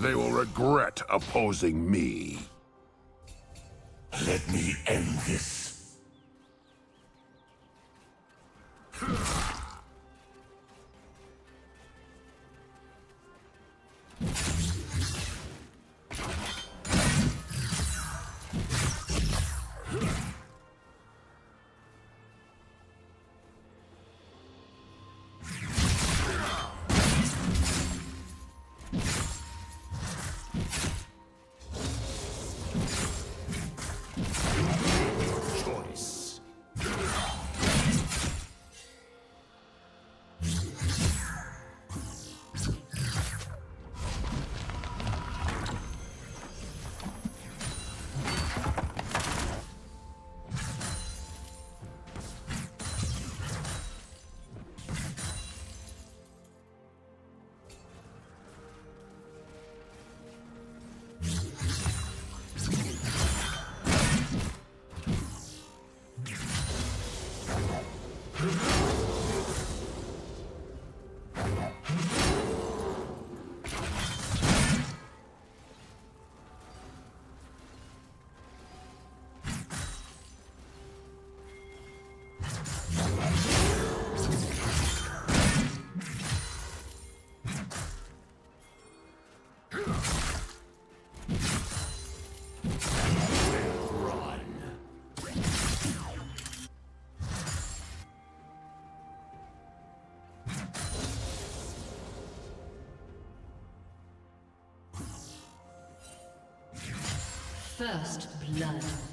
They will regret opposing me. Let me end this. First blood.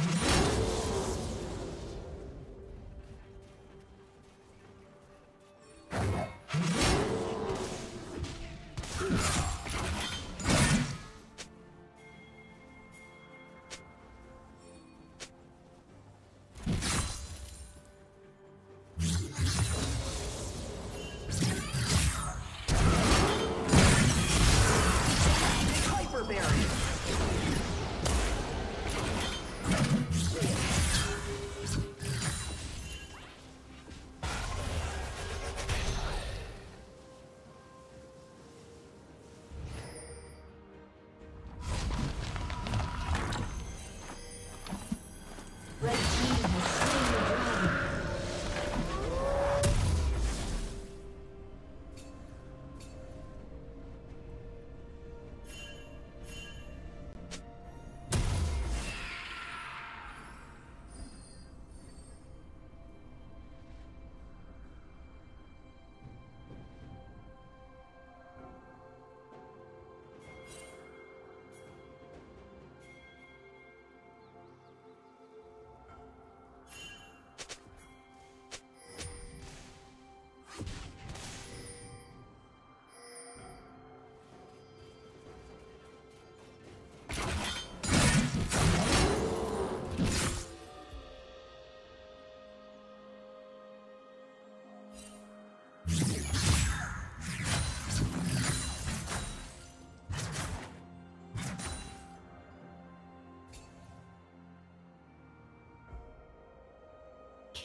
now.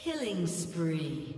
Killing spree.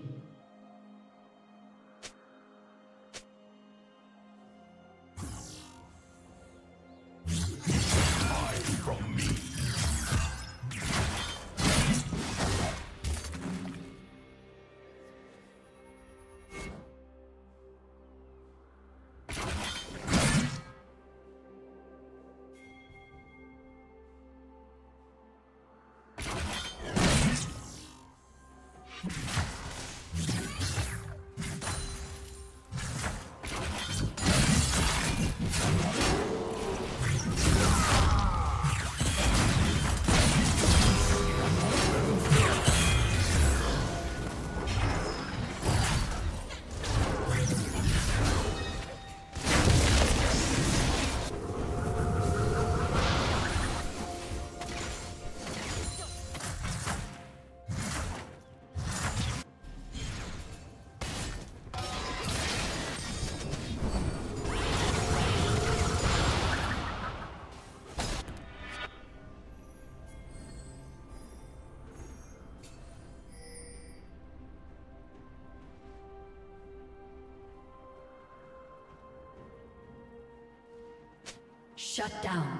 Shut down.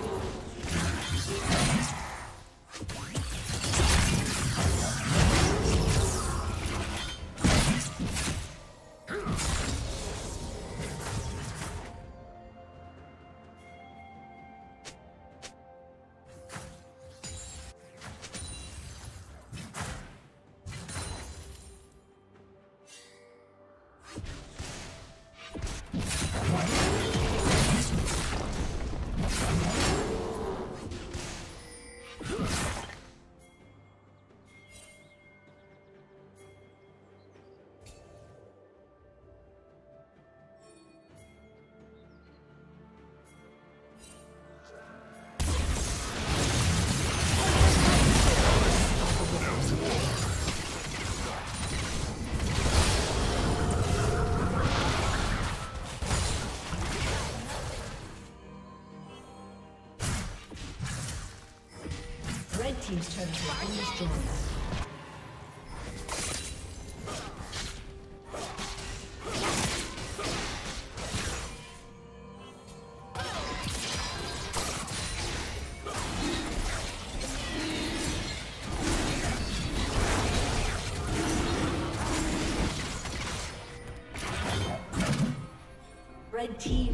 Team's turret has been destroyed. Red Team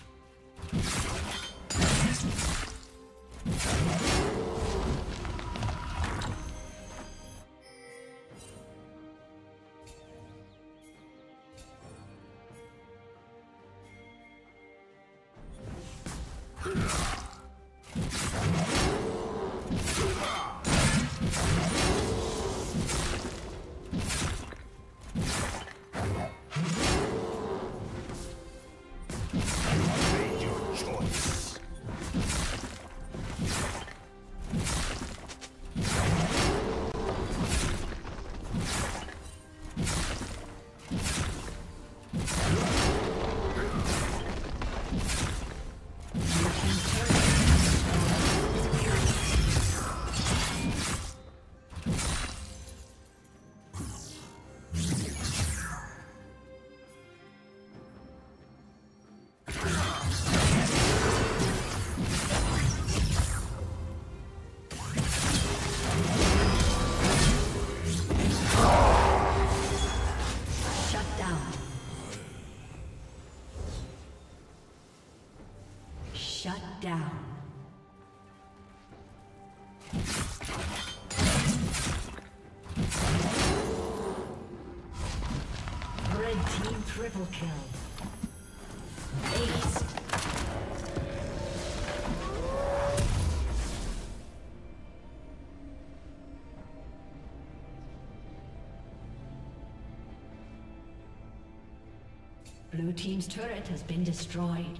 Down. Red team triple kill. Ace. Blue team's turret has been destroyed.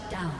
Shut down.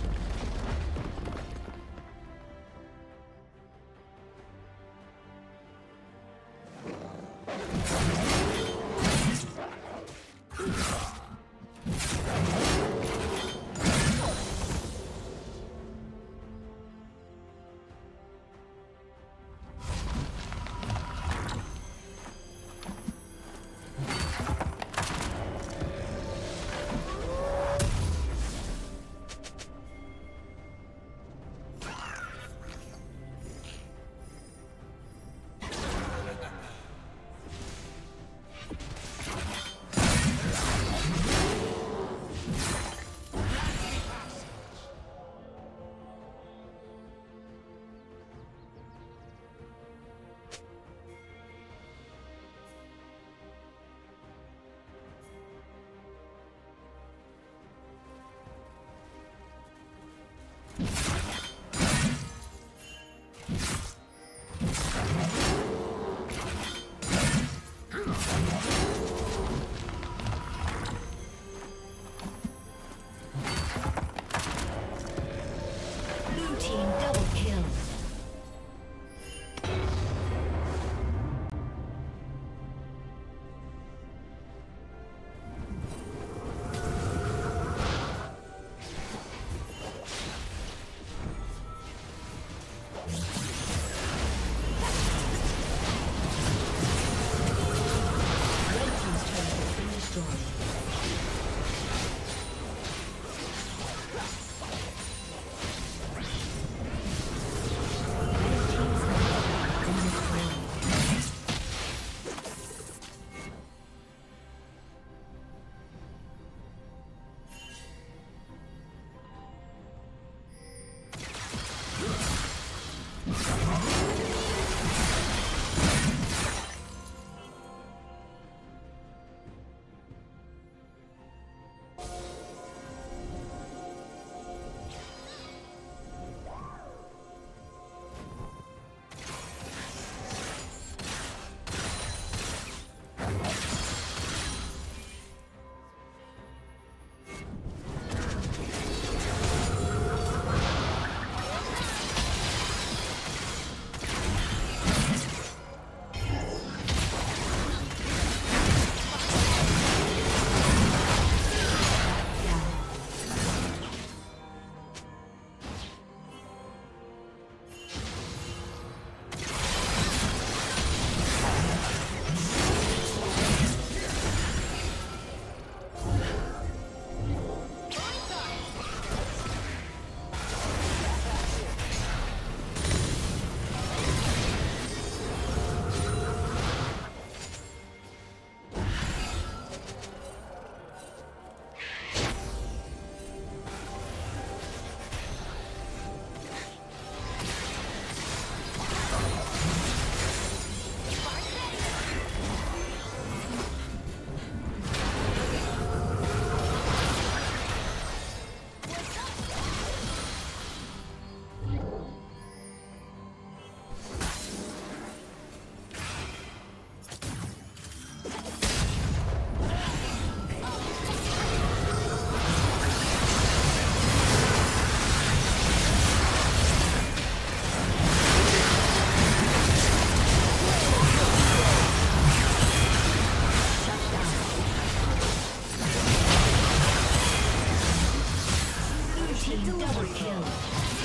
Double kill.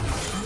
Huh.